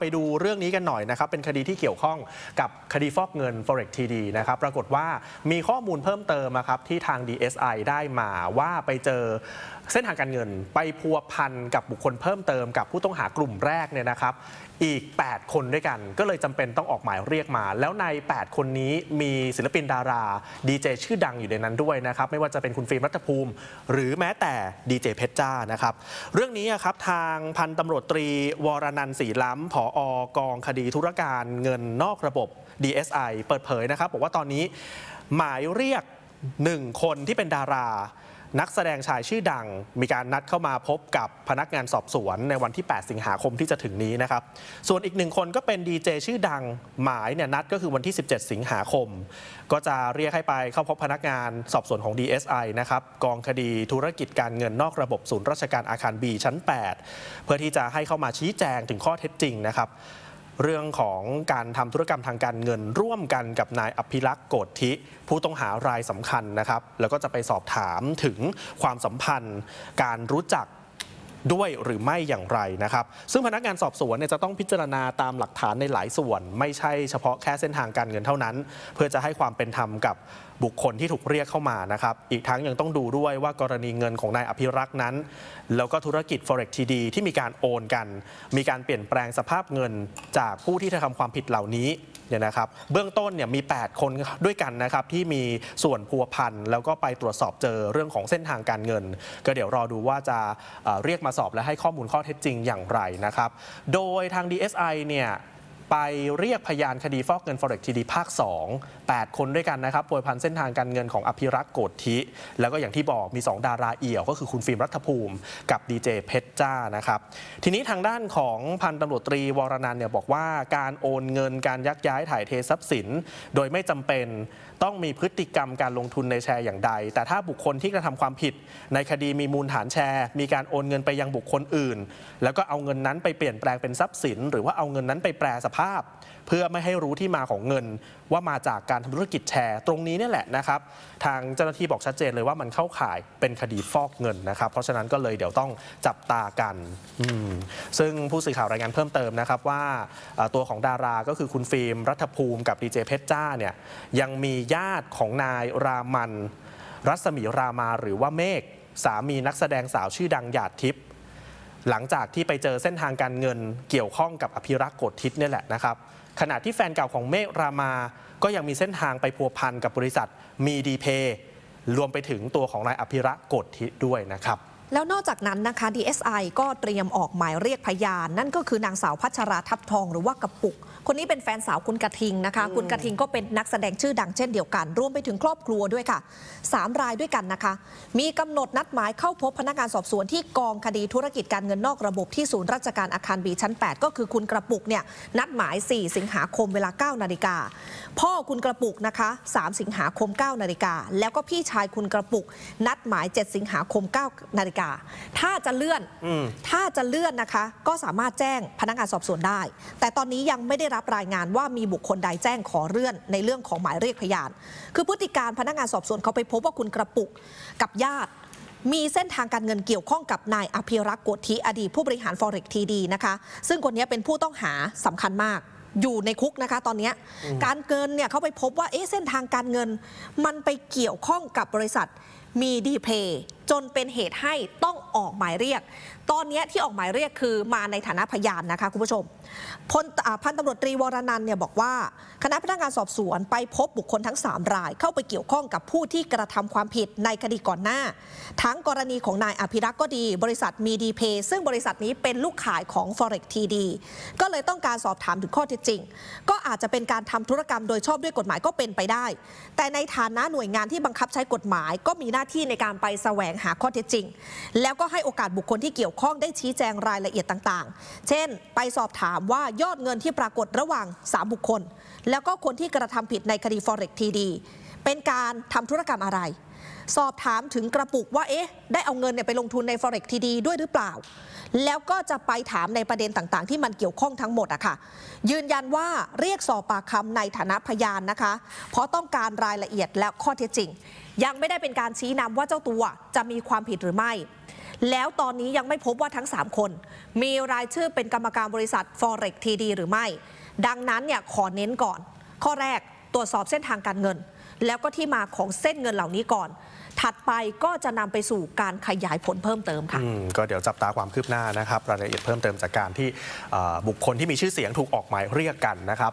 ไปดูเรื่องนี้กันหน่อยนะครับ เป็นคดีที่เกี่ยวข้องกับคดีฟอกเงิน forex TD นะครับ ปรากฏว่ามีข้อมูลเพิ่มเติมนะครับที่ทาง DSI ได้มาว่าไปเจอเส้นทางการเงิน ไปพัวพันกับบุคคลเพิ่มเติมกับผู้ต้องหากลุ่มแรกเนี่ยนะครับอีก 8 คนด้วยกัน ก็เลยจำเป็นต้องออกหมายเรียกมา แล้วใน 8 คนนี้มีศิลปินดาราดีเจชื่อดังอยู่ในนั้นด้วยนะครับ ไม่ว่าจะเป็นคุณฟิล์มรัฐภูมิ หรือแม้แต่ดีเจเพชรจ้านะครับ เรื่องนี้ครับทางพันตำรวจตรี วรนันท์ศรีล้ำผออกองคดีธุรการเงินนอกระบบ DSI เปิดเผยนะครับ บอกว่าตอนนี้หมายเรียกหนึ่งคนที่เป็นดารา นักแสดงชายชื่อดังมีการนัดเข้ามาพบกับพนักงานสอบสวนในวันที่ 8 สิงหาคมที่จะถึงนี้นะครับ ส่วนอีกหนึ่งคนก็เป็นดีเจชื่อดังหมายเนี่ยนัดก็คือวันที่ 17 สิงหาคม ก็จะเรียกให้ไปเข้าพบพนักงานสอบสวนของ DSI นะครับกองคดีธุรกิจการเงินนอกระบบศูนย์ราชการอาคาร B ชั้น 8 เพื่อที่จะให้เข้ามาชี้แจงถึงข้อเท็จจริงนะครับ เรื่องของการทำธุรกรรมทางการเงิน ร่วมกันกับนายอภิรักษ์โกธทิผู้ต้องหารายสำคัญนะครับ แล้วก็จะไปสอบถามถึงความสัมพันธ์ การรู้จัก ด้วยหรือไม่อย่างไรนะครับ ซึ่งพนักงานสอบสวนเนี่ยจะต้องพิจารณาตามหลักฐานในหลายส่วน ไม่ใช่เฉพาะแค่เส้นทางการเงินเท่านั้น เพื่อจะให้ความเป็นธรรมกับบุคคลที่ถูกเรียกเข้ามานะครับ อีกทั้งยังต้องดูด้วยว่ากรณีเงินของนายอภิรักษ์นั้น แล้วก็ธุรกิจ forex TD ที่มีการโอนกัน มีการเปลี่ยนแปลงสภาพเงินจากผู้ที่ทำความผิดเหล่านี้ เนี่ยนะครับเบื้องต้นเนี่ยมี 8 คนด้วยกันนะครับที่มีส่วนพัวพันแล้วก็ไปตรวจสอบเจอเรื่องของเส้นทางการเงิน ก็เดี๋ยวรอดูว่าจะเรียกมาสอบและให้ข้อมูลข้อเท็จจริงอย่างไรนะครับ โดยทาง DSI เนี่ย ไปเรียกพยานคดีฟอกเงิน forex TD ภาค 2 8 คนด้วยกันนะครับโวยพันเส้นทางการเงินของอภิรักษ์โกฏทิแล้วก็อย่างที่บอกมี 2 ดาราเอี่ยว ก็คือคุณฟิล์มรัฐภูมิ กับดีเจเพชรจ้านะครับ ทีนี้ทางด้านของพันตำรวจตรีวรนันเนี่ยบอกว่าการโอนเงินการยักย้ายถ่ายเททรัพย์สิน โดยไม่จำเป็นต้องมีพฤติกรรมการลงทุนในแชร์อย่างใด แต่ถ้าบุคคลที่กระทำความผิด ในคดีมีมูลฐานแชร์ มีการโอนเงินไปยังบุคคลอื่น แล้วก็เอาเงินนั้นไปเปลี่ยนแปลงเป็นทรัพย์สิน หรือว่าเอาเงินนั้นไปแปรสภาพเพื่อไม่ให้รู้ที่มาของเงิน ว่ามาจากการทำธุรกิจแชร์ ตรงนี้นี่แหละนะครับ ทางเจ้าหน้าที่บอกชัดเจนเลยว่ามันเข้าข่ายเป็นคดีฟอกเงินนะครับ เพราะฉะนั้นก็เลยเดี๋ยวต้องจับตากันซึ่งผู้สื่อข่าวรายงานเพิ่มเติมนะครับว่าตัวของดาราก็คือคุณฟิล์มรัฐภูมิกับดีเจเพชรจ้าเนี่ยยังมีญาติของนายรามัน รัศมีรามาหรือว่าเมฆสามีนักแสดงสาวชื่อดังหยาดทิพย์ หลังจากที่ไปเจอเส้นทางการเงินเกี่ยวข้องกับอภิรักษ์โกฏทิศนี่แหละนะครับ ขณะที่แฟนเก่าของเมฆรามา ก็ยังมีเส้นทางไปพัวพันกับบริษัทมีดีเพย์รวมไปถึงตัวของนายอภิรักษ์โกฏทิศด้วยนะครับ แล้วนอกจากนั้นนะคะ DSI ก็เตรียมออกหมายเรียกพยาน นั่นก็คือนางสาวพัชราทับทองหรือว่ากระปุก คนนี้เป็นแฟนสาวคุณกระทิงนะคะ คุณกระทิงก็เป็นนักแสดงชื่อดังเช่นเดียวกัน รวมไปถึงครอบครัวด้วยค่ะ 3 รายด้วยกันนะคะ มีกำหนดนัดหมายเข้าพบพนักงานสอบสวนที่กองคดีธุรกิจการเงินนอกระบบที่ศูนย์ราชการอาคารบีชั้น 8 ก็คือคุณกระปุกเนี่ยนัดหมาย 4 สิงหาคมเวลา9นาฬิกาพ่อคุณกระปุกนะคะ 3 สิงหาคม9นาฬิกาแล้วก็พี่ชายคุณกระปุก นัดหมาย 7 สิงหาคม9นาฬิกา ถ้าจะเลื่อนอืมถ้าจะเลื่อนนะคะ ก็สามารถแจ้งพนักงานสอบสวนได้ แต่ตอนนี้ยังไม่ได้รับรายงานว่ามีบุคคลใดแจ้งขอเลื่อนในเรื่องของหมายเรียกพยาน คือพฤติการพนักงานสอบสวนเขาไปพบว่าคุณกระปุกกับญาติมีเส้นทางการเงินเกี่ยวข้องกับนายอภิรักษ์โกฏทิอดีตผู้บริหาร Forex TD นะคะ ซึ่งคนนี้เป็นผู้ต้องหาสำคัญมากอยู่ในคุกนะคะตอนเนี้ยการเงินเนี่ยเขาไปพบว่าเอ๊ะเส้นทางการเงิน มันไปเกี่ยวข้องกับบริษัท มีดีเพย์จนเป็นเหตุให้ต้องออกหมายเรียก ตอนนี้ที่ออกหมายเรียกคือมาในฐานะพยานนะคะคุณผู้ชมพลพันตำรวจตรีวรนันท์เนี่ยบอกว่า คณะพนักงานสอบสวนไปพบบุคคลทั้ง 3 ราย เข้าไปเกี่ยวข้องกับผู้ที่กระทำความผิดในคดีก่อนหน้า ทั้งกรณีของนายอภิรักษ์ก็ดี บริษัทมีดีเพย์ซึ่งบริษัทนี้เป็นลูกขายของ Forex TD ก็เลยต้องการสอบถามถึงข้อเท็จจริง ก็อาจจะเป็นการทำธุรกรรมโดยชอบด้วยกฎหมายก็เป็นไปได้ แต่ในฐานะหน่วยงานที่บังคับใช้กฎหมายก็มีหน้าที่ในการไปแสวงหาข้อเท็จจริง แล้วก็ให้โอกาสบุคคลที่เกี่ยวข้องได้ชี้แจงรายละเอียดต่างๆ เช่น ไปสอบถามว่ายอดเงินที่ปรากฏระหว่าง 3 บุคคล แล้วก็คนที่กระทำผิดในคดี Forex TD เป็นการทำธุรกรรมอะไร สอบถามถึงกระปุกว่าเอ๊ะได้เอาเงินเนี่ยไปลงทุนใน Forex TD ด้วยหรือเปล่า แล้วก็จะไปถามในประเด็นต่างๆ ที่มันเกี่ยวข้องทั้งหมดอะค่ะ ยืนยันว่าเรียกสอบปากคำในฐานะพยานนะคะ เพราะต้องการรายละเอียดและข้อเท็จจริง ยังไม่ได้เป็นการชี้นำว่าเจ้าตัวจะมีความผิดหรือไม่ แล้วตอนนี้ยังไม่พบว่าทั้ง 3 คน มีรายชื่อเป็นกรรมการบริษัท Forex TD หรือไม่ ดังนั้นเนี่ยขอเน้นก่อน ข้อแรกตรวจสอบเส้นทางการเงิน แล้วก็ที่มาของเส้นเงินเหล่านี้ก่อน ถัดไปก็จะนำไปสู่การขยายผลเพิ่มเติมค่ะอืมก็เดี๋ยวจับตาความคืบหน้านะครับรายละเอียดเพิ่มเติมจากการที่บุคคลที่มีชื่อเสียงถูกออกหมายเรียกกันนะครับ